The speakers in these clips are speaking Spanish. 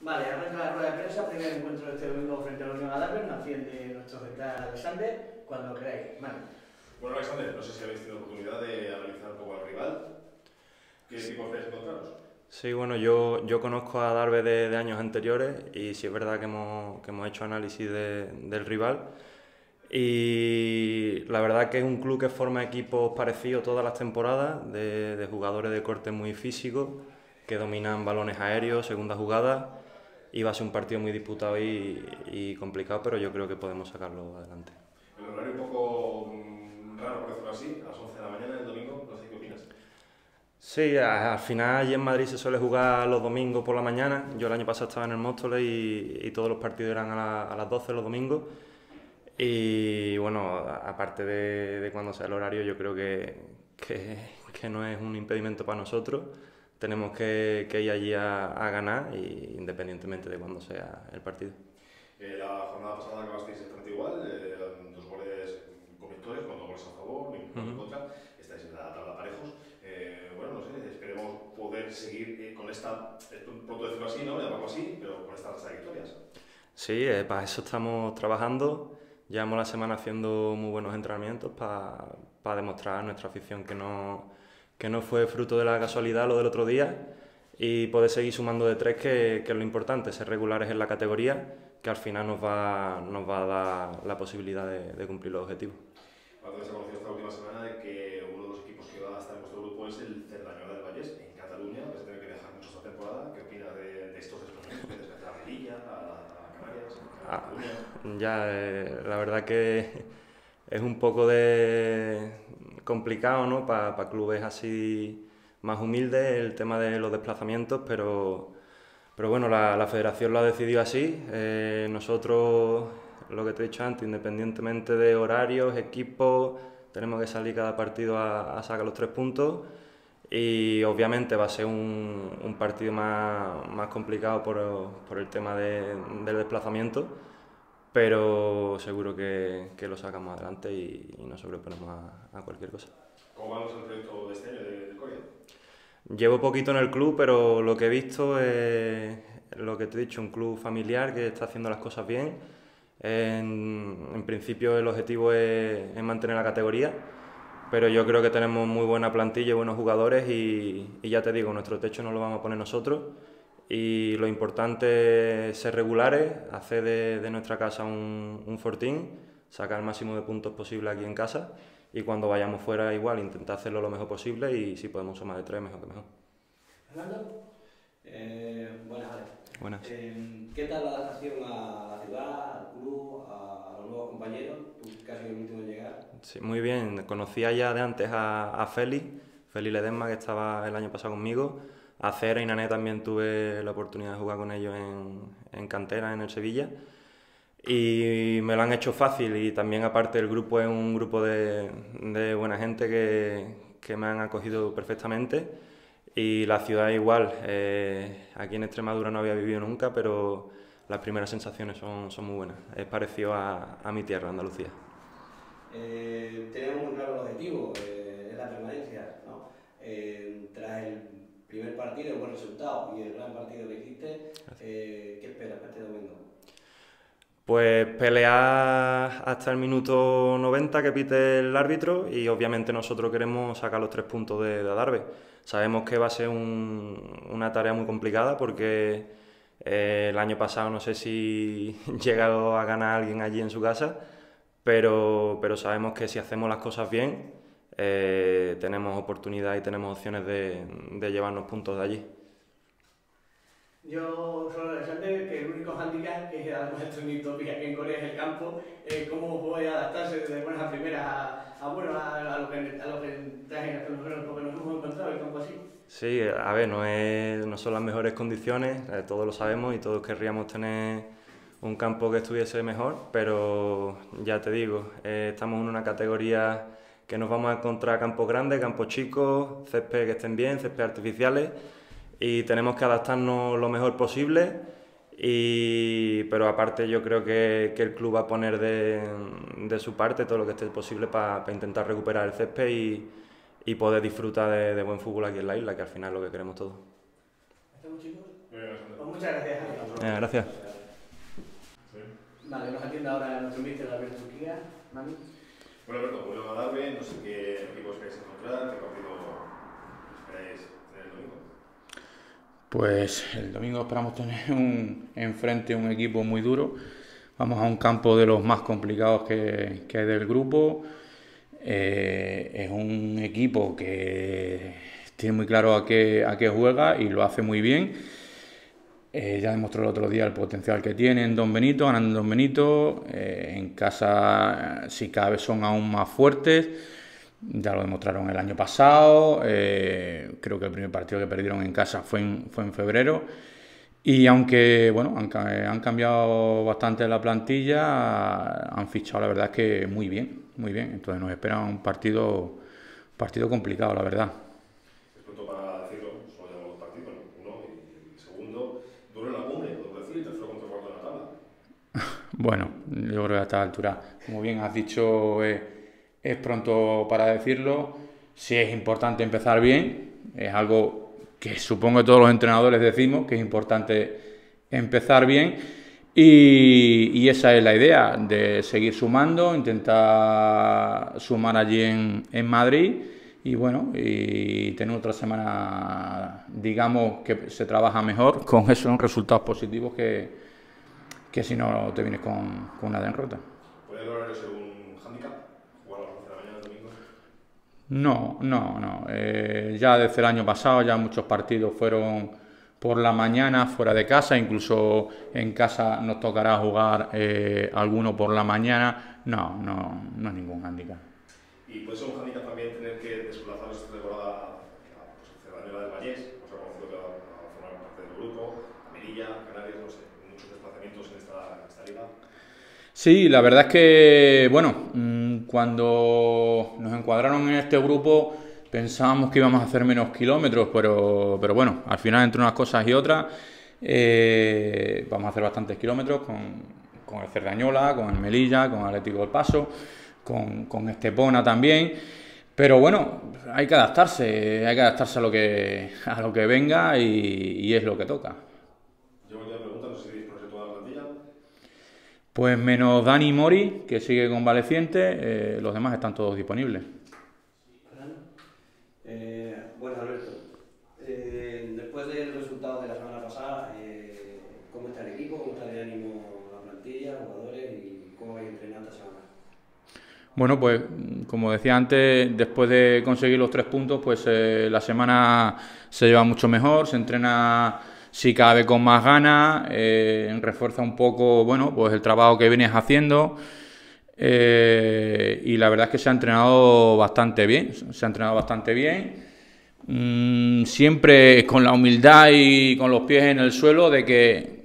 Vale, arranca la rueda de prensa, primer encuentro de este domingo frente a la Unión Adarve, una acción de nuestro central Alexander, cuando queráis. Vale. Bueno, Alexander, no sé si habéis tenido oportunidad de analizar un poco al rival. ¿Qué equipo estáis encontraros? Sí, bueno, yo, yo conozco a Darbe de, de, años anteriores y sí es verdad que hemos, que hemos hecho análisis de, del rival. Y la verdad que es un club que forma equipos parecidos todas las temporadas, de, de jugadores de corte muy físico, que dominan balones aéreos, segunda jugada, va a ser un partido muy disputado y, y complicado, pero yo creo que podemos sacarlo adelante. El horario un poco mm, raro, por decirlo así, a las 11 de la mañana del domingo, no sé qué opinas. Sí, al final allí en Madrid se suele jugar los domingos por la mañana. Yo el año pasado estaba en el Móstoles y, y todos los partidos eran a, la, a, las 12 los domingos. Y bueno, aparte de, de cuando sea el horario, yo creo que, que, que, no es un impedimento para nosotros. Tenemos que, que ir allí a, a, ganar, y, independientemente de cuándo sea el partido. Eh, la jornada pasada acabasteis exactamente igual, eh, dos goles con victorias, con dos goles a favor, ninguno uh -huh. en contra. Estáis en la tabla parejos. Eh, bueno, no sé, esperemos poder seguir eh, con esta, pronto decirlo así, ¿no? Llamarlo así, pero con esta racha de victorias. Sí, eh, para eso estamos trabajando. Llevamos la semana haciendo muy buenos entrenamientos para, para demostrar a nuestra afición que no, que no fue fruto de la casualidad lo del otro día y poder seguir sumando de tres, que, que es lo importante, ser regulares en la categoría, que al final nos va, nos va a dar la posibilidad de, de cumplir los objetivos. Cuando se ha conocido esta última semana de que uno de los equipos que va a estar en vuestro grupo es el Cerdañola del Vallés, en Cataluña, vais a tener que dejar mucho esta temporada. ¿Qué opinas de, de estos desplazamientos? ¿Desde la Melilla, a, a Canarias, a ah, Ya, eh, la verdad que es un poco de complicado ¿no? para pa clubes así más humildes el tema de los desplazamientos, pero, pero bueno, la, federación lo ha decidido así. Eh, nosotros, lo que te he dicho antes, independientemente de horarios, equipos, tenemos que salir cada partido a, sacar los tres puntos y obviamente va a ser un, partido más, más complicado por, por el tema de, del desplazamiento pero seguro que, que, lo sacamos adelante y, y nos sobreponemos a, a, cualquier cosa. ¿Cómo vamos el proyecto de este año de, de Corea? Llevo poquito en el club, pero lo que he visto es lo que te he dicho, un club familiar que está haciendo las cosas bien. En, en principio el objetivo es, es, mantener la categoría, pero yo creo que tenemos muy buena plantilla y buenos jugadores y, y ya te digo, nuestro techo no lo vamos a poner nosotros y lo importante es ser regulares, hacer de, de nuestra casa un, un, fortín, sacar el máximo de puntos posible aquí en casa y cuando vayamos fuera igual intentar hacerlo lo mejor posible y si podemos sumar de tres mejor que mejor. Fernando, eh, buenas, Ale. Buenas. Eh, ¿Qué tal la adaptación a la ciudad, al club, a, a los nuevos compañeros? Tú casi el último en llegar. Sí, muy bien. Conocía ya de antes a, a Félix, Félix Ledesma que estaba el año pasado conmigo a Cera y Nané también tuve la oportunidad de jugar con ellos en, en cantera, en el Sevilla. Y me lo han hecho fácil y también aparte el grupo es un grupo de, de buena gente que, que, me han acogido perfectamente. Y la ciudad igual, eh, aquí en Extremadura no había vivido nunca, pero las primeras sensaciones son, son muy buenas. Es parecido a, a mi tierra, Andalucía. Eh, tenemos muy claro el objetivo, eh, es la permanencia. ¿no? Eh, tras el primer partido, buen resultado y el gran partido que hiciste, eh, ¿qué esperas para este domingo? Pues pelear hasta el minuto 90 que pite el árbitro y obviamente nosotros queremos sacar los tres puntos de, de Adarve. Sabemos que va a ser un, una tarea muy complicada porque eh, el año pasado no sé si llegado a ganar alguien allí en su casa, pero, pero sabemos que si hacemos las cosas bien eh, tenemos oportunidad y tenemos opciones de, de, llevarnos puntos de allí. Yo solo Alexander, que el único handicap que además esto es mi tópica aquí en Corea es el campo, eh, cómo puede adaptarse de buenas a primeras a, a, bueno, a, a, lo que, a lo que traje porque nos hemos encontrado el campo así. Sí, a ver, no, es, no son las mejores condiciones, eh, todos lo sabemos y todos querríamos tener un campo que estuviese mejor, pero ya te digo, eh, estamos en una categoría que nos vamos a encontrar campos grandes, campos chicos, césped que estén bien, césped artificiales y tenemos que adaptarnos lo mejor posible. Y, pero aparte yo creo que, que el club va a poner de, de, su parte todo lo que esté posible para pa intentar recuperar el césped y, y poder disfrutar de, de, buen fútbol aquí en la isla, que al final es lo que queremos todos. ¿Estamos chicos? Pues muchas gracias. gracias. Vale, nos atiende ahora nuestro mister Alberto Turquía. Mami. El domingo. Pues el domingo esperamos tener un, enfrente un equipo muy duro. Vamos a un campo de los más complicados que, que hay del grupo. Eh, es un equipo que tiene muy claro a qué, a qué juega y lo hace muy bien. Eh, ya demostró el otro día el potencial que tiene en Don Benito, ganando en Don Benito. Eh, en casa, si cada vez son aún más fuertes. Ya lo demostraron el año pasado. creo que el primer partido que perdieron en casa fue en, fue en febrero. Y aunque bueno, han, han, cambiado bastante la plantilla, han fichado la verdad es que muy bien, muy bien. Entonces nos espera un partido, partido complicado, la verdad. Es pronto para decirlo, solo llevamos dos partidos, uno y el segundo. Duro en la cumbre, puedo decir, tercero contra cuarto en la tabla. Bueno, yo creo que a esta altura, como bien has dicho, es, pronto para decirlo. Si es importante empezar bien, es algo que supongo que todos los entrenadores decimos que es importante empezar bien. Y, esa es la idea, de seguir sumando, intentar sumar allí en, en, Madrid. Y bueno, y tener otra semana, digamos, que se trabaja mejor. Con esos resultados positivos que, que si no te vienes con, con una derrota. ¿Puede lograr ser un handicap? ¿Jugar a las 11 de la mañana el domingo? No, no, no. Eh, ya desde el año pasado ya muchos partidos fueron por la mañana fuera de casa, incluso en casa nos tocará jugar eh, alguno por la mañana. No, no, no es ningún hándicap. ¿Y puede ser un hándicap también tener que desplazar esta temporada a pues, Cerdanyola del Vallés, os ha conocido que va a formar parte del grupo, a Melilla, Canarias, no sé, muchos desplazamientos en esta, en esta liga? Sí, la verdad es que, bueno, mm, cuando nos encuadraron en este grupo pensábamos que íbamos a hacer menos kilómetros, pero, pero bueno, al final entre unas cosas y otras eh, vamos a hacer bastantes kilómetros con, con, el Cerdañola, con el Melilla, con Atlético del Paso, con, con Estepona también. Pero bueno, hay que adaptarse, hay que adaptarse a lo que, a lo que venga y es lo que toca. Pues menos Dani Mori, que sigue convaleciente, eh, los demás están todos disponibles. Eh, bueno, Alberto, eh, después del resultado de la semana pasada, ¿cómo está el equipo? ¿Cómo está el ánimo la plantilla, jugadores y cómo vais entrenando esta semana? Bueno, pues como decía antes, después de conseguir los tres puntos, pues la semana se lleva mucho mejor, se entrena si cabe con más ganas, eh, refuerza un poco, bueno, pues el trabajo que vienes haciendo. Eh, y la verdad es que se ha entrenado bastante bien, se ha entrenado bastante bien. Mm, siempre con la humildad y con los pies en el suelo de que,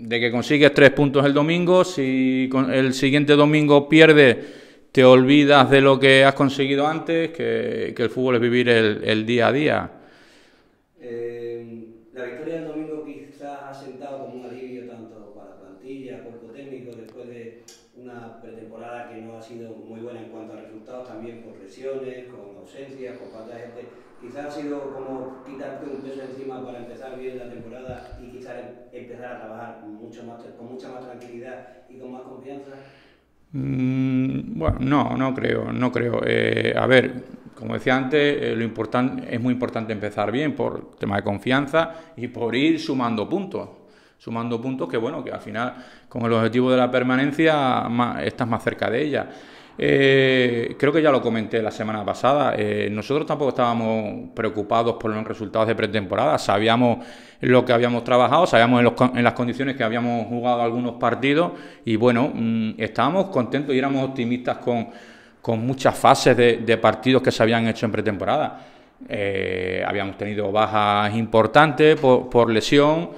de que consigues tres puntos el domingo, si el siguiente domingo pierdes, te olvidas de lo que has conseguido antes, que, el fútbol es vivir el día a día. Eh, la victoria del domingo ha sentado como un alivio tanto para la plantilla, cuerpo técnico, después de una pretemporada que no ha sido muy buena en cuanto a resultados, también por lesiones, falta de gente. Quizás ha sido como quitarte un peso encima para empezar bien la temporada y quizás empezar a trabajar mucho más, con mucha más tranquilidad y con más confianza. Mm, bueno, no, no creo, no creo. Eh, a ver, como decía antes, eh, lo importante es muy importante empezar bien por tema de confianza y por ir sumando puntos. Sumando puntos que, bueno, que al final, con el objetivo de la permanencia, estás más cerca de ella. Eh, creo que ya lo comenté la semana pasada. Eh, nosotros tampoco estábamos preocupados por los resultados de pretemporada. Sabíamos lo que habíamos trabajado, sabíamos en, las condiciones que habíamos jugado algunos partidos y bueno, mm, estábamos contentos y éramos optimistas con con muchas fases de, partidos que se habían hecho en pretemporada. Eh, habíamos tenido bajas importantes por, lesión,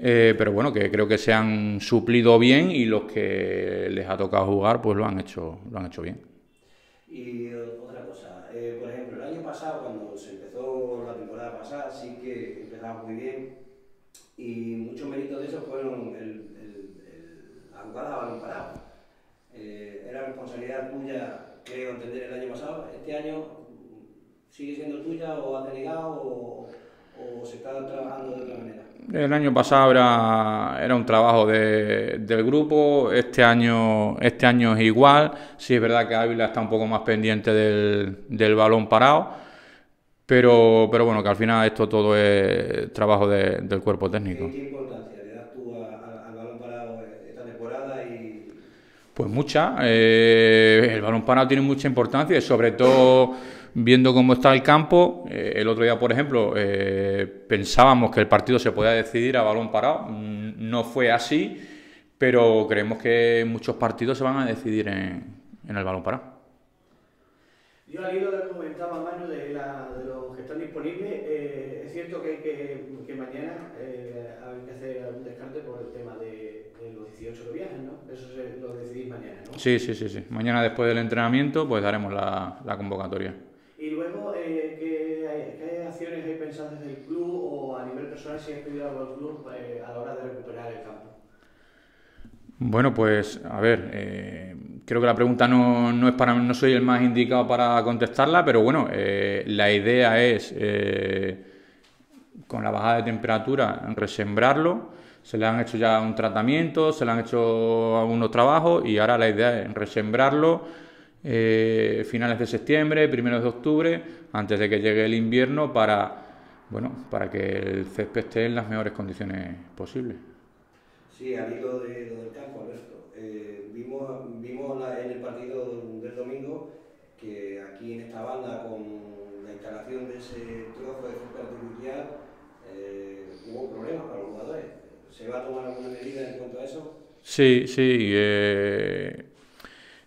eh, pero bueno, que creo que se han suplido bien y los que les ha tocado jugar, pues lo han hecho, lo han hecho bien. Y otra cosa, eh, por ejemplo, el año pasado, cuando se empezó la temporada pasada, sí que empezaba muy bien y muchos méritos de eso fueron el, el, la jugada parado. era responsabilidad tuya creo entender el año pasado. ¿Este año sigue siendo tuya o has delegado o se está trabajando de otra manera? El año pasado era, era un trabajo de- del grupo, este año, este año es igual. Sí es verdad que Ávila está un poco más pendiente del, del balón parado, pero, pero bueno, que al final esto todo es trabajo de- del cuerpo técnico. ¿Qué, qué importancia le das tú a- a- al balón parado esta temporada? Y Pues mucha. eh, el balón parado tiene mucha importancia y sobre todo viendo cómo está el campo. eh, el otro día, por ejemplo, eh, pensábamos que el partido se podía decidir a balón parado. Mm, No fue así, pero creemos que muchos partidos se van a decidir en, en el balón parado. Yo al hilo de lo que comentaba Manu de, la- de los que están disponibles, eh, es cierto que, que, que mañana eh, hay que hacer algún descarte por el tema de, de los 18 que viajan, ¿no? Eso se, lo decidís mañana, ¿no? Sí, sí, sí, sí. Mañana después del entrenamiento pues daremos la, la convocatoria. Y luego, eh, ¿qué, acciones hay pensadas desde el club o a nivel personal si has pedido algo al club eh, a la hora de recuperar el campo? Bueno, pues a ver, eh, creo que la pregunta no, no es para no soy el más indicado para contestarla, pero bueno, la idea es con la bajada de temperatura resembrarlo. Se le han hecho ya un tratamiento, se le han hecho algunos trabajos y ahora la idea es resembrarlo eh, finales de septiembre, primeros de octubre, antes de que llegue el invierno para bueno, para que el césped esté en las mejores condiciones posibles. Sí, al hilo de lo del campo, Alberto. Eh, vimos vimos la- en el partido del domingo que aquí en esta banda, con la instalación de ese trozo de césped artificial, eh, hubo problemas para los jugadores. ¿Se va a tomar alguna medida en cuanto a eso? Sí, sí. eh,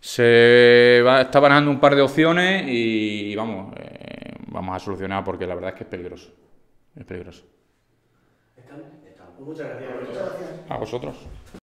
se va, está barajando un par de opciones y vamos, eh, vamos a solucionar porque la verdad es que es peligroso. Es peligroso. Muchas gracias. A vosotros.